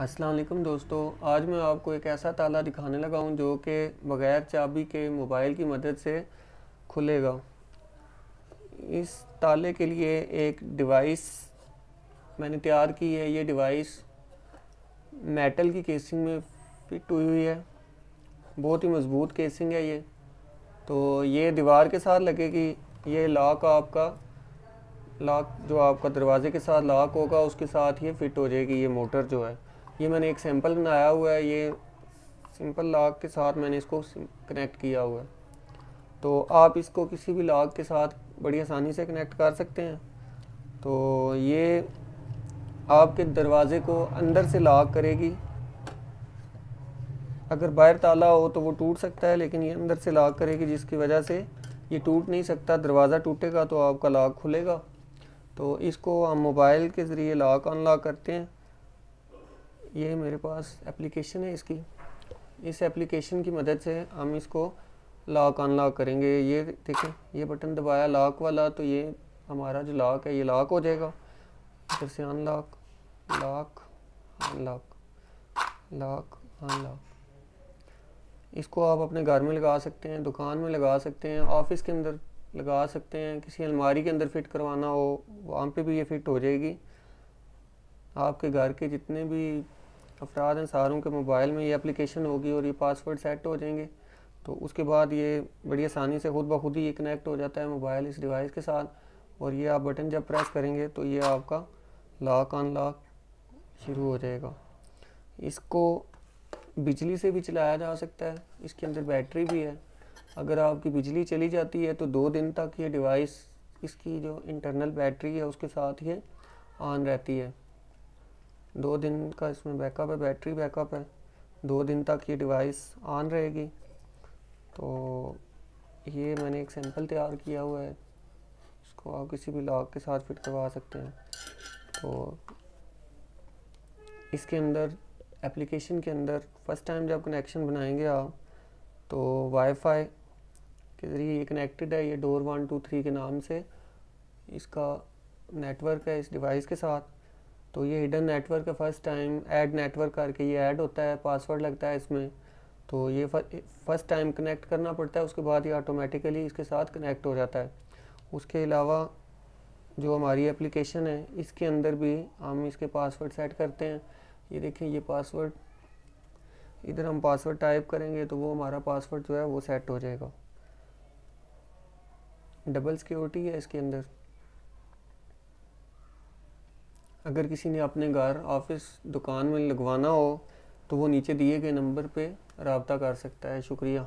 अस्सलाम वालेकुम दोस्तों। आज मैं आपको एक ऐसा ताला दिखाने लगा हूँ जो कि बग़ैर चाबी के मोबाइल की मदद से खुलेगा। इस ताले के लिए एक डिवाइस मैंने तैयार की है। ये डिवाइस मेटल की केसिंग में फिट हुई हुई है। बहुत ही मज़बूत केसिंग है ये। तो ये दीवार के साथ लगेगी। ये लॉक आपका, लॉक जो आपका दरवाजे के साथ लॉक होगा, उसके साथ ये फिट हो जाएगी। ये मोटर जो है ये मैंने एक सैंपल बनाया हुआ है, ये सिंपल लॉक के साथ मैंने इसको कनेक्ट किया हुआ है। तो आप इसको किसी भी लॉक के साथ बड़ी आसानी से कनेक्ट कर सकते हैं। तो ये आपके दरवाज़े को अंदर से लॉक करेगी। अगर बाहर ताला हो तो वो टूट सकता है, लेकिन ये अंदर से लॉक करेगी, जिसकी वजह से ये टूट नहीं सकता। दरवाज़ा टूटेगा तो आपका लॉक खुलेगा। तो इसको हम मोबाइल के ज़रिए लॉक अनलॉक करते हैं। ये मेरे पास एप्लीकेशन है इसकी। इस एप्लीकेशन की मदद से हम इसको लॉक अनलॉक करेंगे। ये देखें ये बटन दबाया लॉक वाला तो ये हमारा जो लॉक है, ये लॉक हो जाएगा। इधर से unlock lock unlock lock unlock इसको आप अपने घर में लगा सकते हैं, दुकान में लगा सकते हैं ऑफ़िस के अंदर लगा सकते हैं, किसी अलमारी के अंदर फिट करवाना हो, वहाँ पे भी ये फिट हो जाएगी। आपके घर के जितने भी अफराद हैं, सारों के मोबाइल में ये एप्लीकेशन होगी और ये पासवर्ड सेट हो जाएँगे। तो उसके बाद ये बड़ी आसानी से खुद ब खुद ही कनेक्ट हो जाता है मोबाइल इस डिवाइस के साथ। और ये आप बटन जब प्रेस करेंगे तो ये आपका लॉक अनलॉक शुरू हो जाएगा। इसको बिजली से भी चलाया जा सकता है, इसके अंदर बैटरी भी है। अगर आपकी बिजली चली जाती है तो दो दिन तक ये डिवाइस इसकी जो इंटरनल बैटरी है, उसके साथ ये ऑन रहती है। दो दिन का इसमें बैकअप है बैटरी बैकअप है। दो दिन तक ये डिवाइस ऑन रहेगी। तो ये मैंने एक सैंपल तैयार किया हुआ है। इसको आप किसी भी लॉक के साथ फिट करवा सकते हैं। तो इसके अंदर एप्लीकेशन के अंदर फ़र्स्ट टाइम जब कनेक्शन बनाएँगे आप तो वाईफाई के ज़रिए ये कनेक्टेड है, ये डोर वन टू थ्री के नाम से। इसका नेटवर्क है इस डिवाइस के साथ। तो ये हिडन नेटवर्क का फ़र्स्ट टाइम ऐड नेटवर्क करके ये ऐड होता है पासवर्ड लगता है इसमें। तो ये फ़र्स्ट टाइम कनेक्ट करना पड़ता है, उसके बाद ये ऑटोमेटिकली इसके साथ कनेक्ट हो जाता है। उसके अलावा जो हमारी एप्लीकेशन है, इसके अंदर भी हम इसके पासवर्ड सेट करते हैं। ये देखें, ये पासवर्ड इधर हम पासवर्ड टाइप करेंगे तो वो हमारा पासवर्ड जो है वो सेट हो जाएगा। डबल सिक्योरिटी है इसके अंदर। अगर किसी ने अपने घर, ऑफ़िस, दुकान में लगवाना हो तो वो नीचे दिए गए नंबर पे रबता कर सकता है। शुक्रिया।